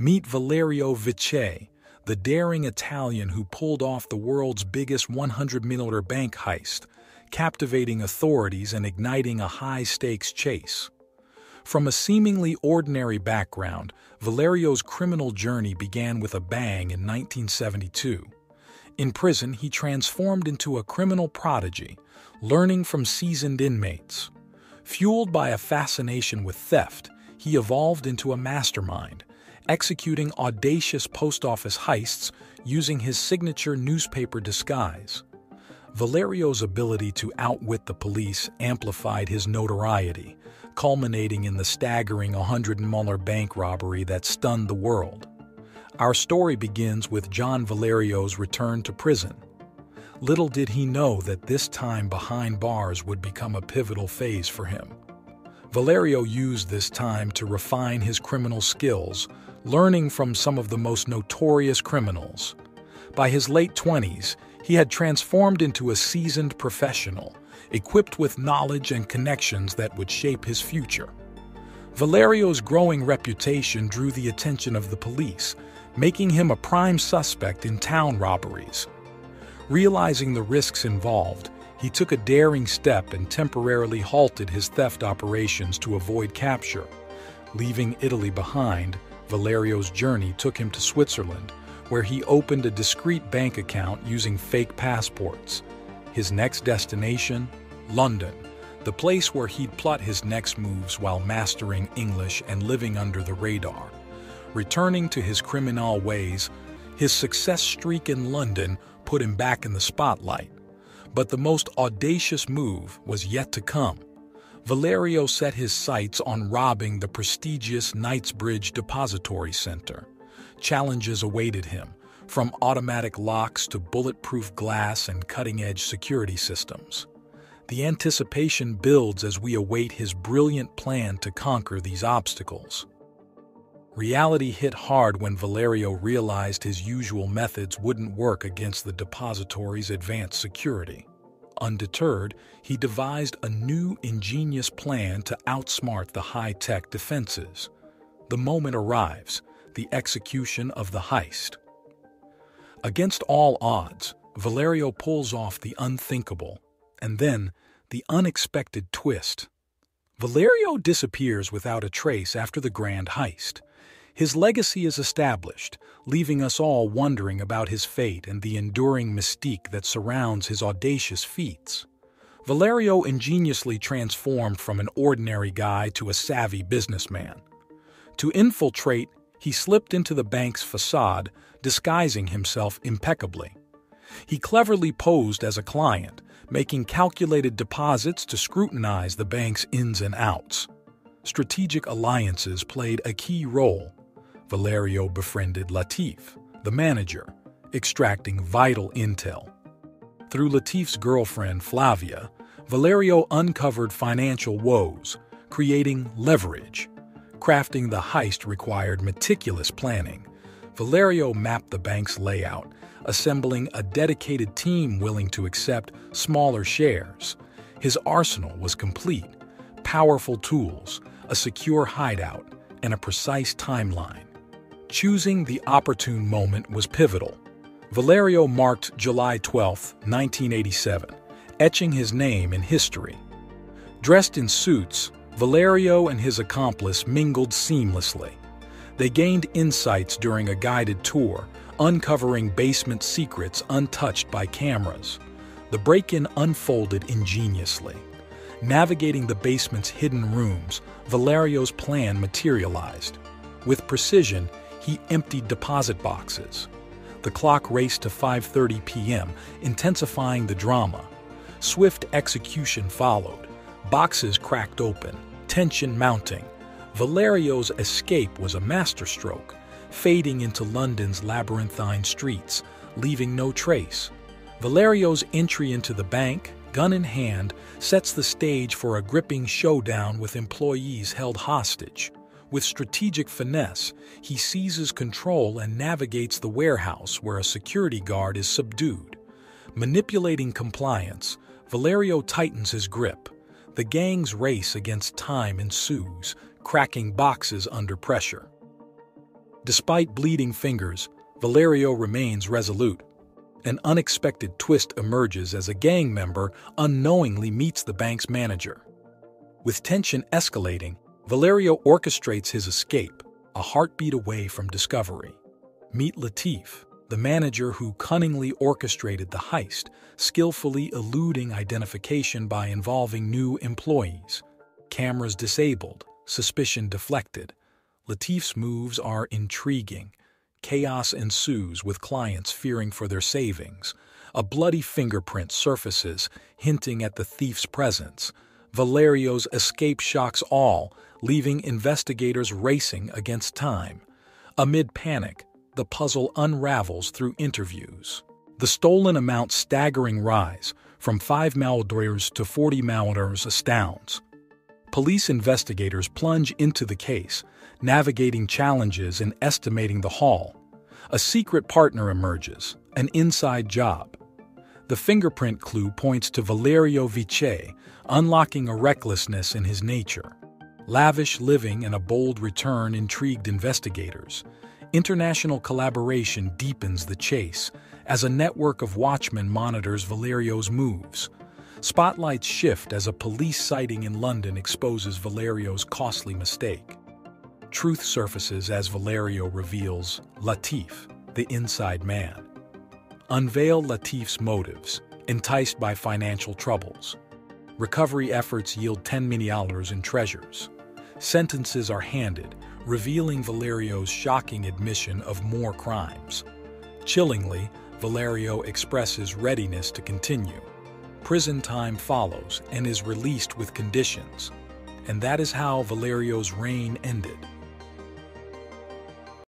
Meet Valerio Viccei, the daring Italian who pulled off the world's biggest 100-millimeter bank heist, captivating authorities and igniting a high-stakes chase. From a seemingly ordinary background, Valerio's criminal journey began with a bang in 1972. In prison, he transformed into a criminal prodigy, learning from seasoned inmates. Fueled by a fascination with theft, he evolved into a mastermind, executing audacious post office heists using his signature newspaper disguise. Valerio's ability to outwit the police amplified his notoriety, culminating in the staggering 100 Muller bank robbery that stunned the world. Our story begins with John Valerio's return to prison. Little did he know that this time behind bars would become a pivotal phase for him. Valerio used this time to refine his criminal skills, learning from some of the most notorious criminals. By his late 20s, he had transformed into a seasoned professional, equipped with knowledge and connections that would shape his future. Valerio's growing reputation drew the attention of the police, making him a prime suspect in town robberies. Realizing the risks involved, he took a daring step and temporarily halted his theft operations to avoid capture. Leaving Italy behind, Valerio's journey took him to Switzerland, where he opened a discreet bank account using fake passports. His next destination, London, the place where he'd plot his next moves while mastering English and living under the radar. Returning to his criminal ways, his success streak in London put him back in the spotlight. But the most audacious move was yet to come. Valerio set his sights on robbing the prestigious Knightsbridge Depository Center. Challenges awaited him, from automatic locks to bulletproof glass and cutting-edge security systems. The anticipation builds as we await his brilliant plan to conquer these obstacles. Reality hit hard when Valerio realized his usual methods wouldn't work against the depository's advanced security. Undeterred, he devised a new, ingenious plan to outsmart the high-tech defenses. The moment arrives, the execution of the heist. Against all odds, Valerio pulls off the unthinkable, and then the unexpected twist. Valerio disappears without a trace after the grand heist. His legacy is established, leaving us all wondering about his fate and the enduring mystique that surrounds his audacious feats. Valerio ingeniously transformed from an ordinary guy to a savvy businessman. To infiltrate, he slipped into the bank's facade, disguising himself impeccably. He cleverly posed as a client, making calculated deposits to scrutinize the bank's ins and outs. Strategic alliances played a key role, Valerio befriended Latif, the manager, extracting vital intel. Through Latif's girlfriend, Flavia, Valerio uncovered financial woes, creating leverage. Crafting the heist required meticulous planning. Valerio mapped the bank's layout, assembling a dedicated team willing to accept smaller shares. His arsenal was complete powerful tools, a secure hideout, and a precise timeline. Choosing the opportune moment was pivotal. Valerio marked July 12, 1987, etching his name in history. Dressed in suits, Valerio and his accomplice mingled seamlessly. They gained insights during a guided tour, uncovering basement secrets untouched by cameras. The break-in unfolded ingeniously. Navigating the basement's hidden rooms, Valerio's plan materialized. With precision, he emptied deposit boxes. The clock raced to 5.30 p.m., intensifying the drama. Swift execution followed. Boxes cracked open, tension mounting. Valerio's escape was a masterstroke, fading into London's labyrinthine streets, leaving no trace. Valerio's entry into the bank, gun in hand, sets the stage for a gripping showdown with employees held hostage. With strategic finesse, he seizes control and navigates the warehouse where a security guard is subdued. Manipulating compliance, Valerio tightens his grip. The gang's race against time ensues, cracking boxes under pressure. Despite bleeding fingers, Valerio remains resolute. An unexpected twist emerges as a gang member unknowingly meets the bank's manager. With tension escalating, Valerio orchestrates his escape, a heartbeat away from discovery. Meet Latif, the manager who cunningly orchestrated the heist, skillfully eluding identification by involving new employees. Cameras disabled, suspicion deflected. Latif's moves are intriguing. Chaos ensues with clients fearing for their savings. A bloody fingerprint surfaces, hinting at the thief's presence. Valerio's escape shocks all, leaving investigators racing against time. Amid panic, the puzzle unravels through interviews. The stolen amount's staggering rise, from 5 million to 40 million astounds. Police investigators plunge into the case, navigating challenges and estimating the haul. A secret partner emerges, an inside job. The fingerprint clue points to Valerio Viccei, unlocking a recklessness in his nature. Lavish living and a bold return intrigued investigators, International collaboration deepens the chase as a network of watchmen monitors Valerio's moves. Spotlights shift as a police sighting in London exposes Valerio's costly mistake. Truth surfaces as Valerio reveals Latif, the inside man. Unveil Latif's motives, enticed by financial troubles. Recovery efforts yield $10 million in treasures. Sentences are handed, revealing Valerio's shocking admission of more crimes. Chillingly, Valerio expresses readiness to continue. Prison time follows and is released with conditions. And that is how Valerio's reign ended.